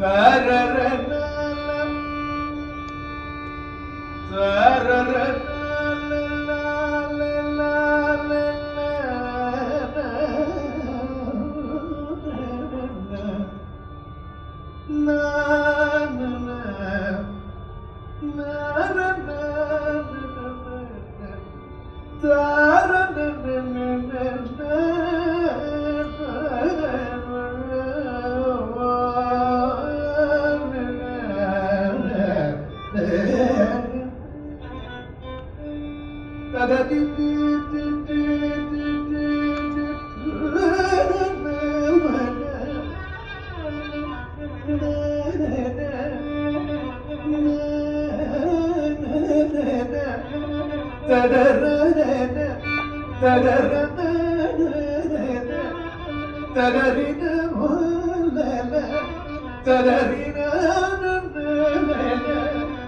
da da da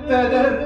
da da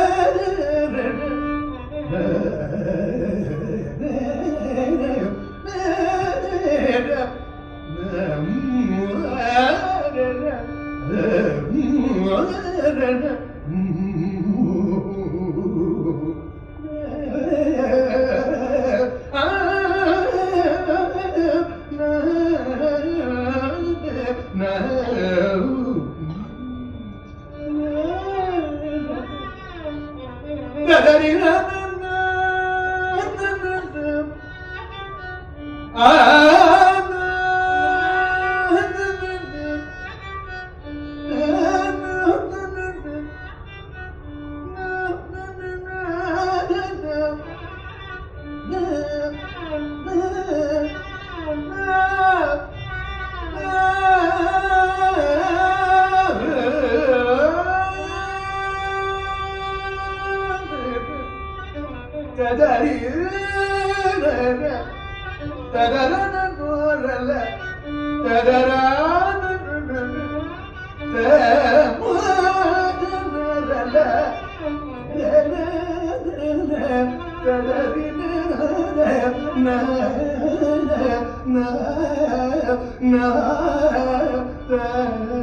i don't Ah. na na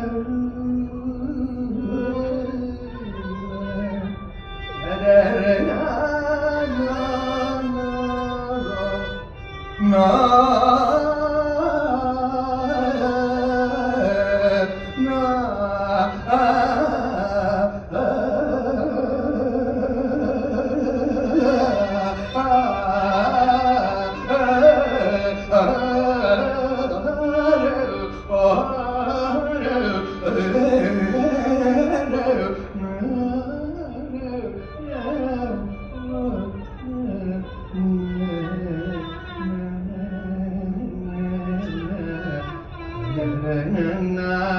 And na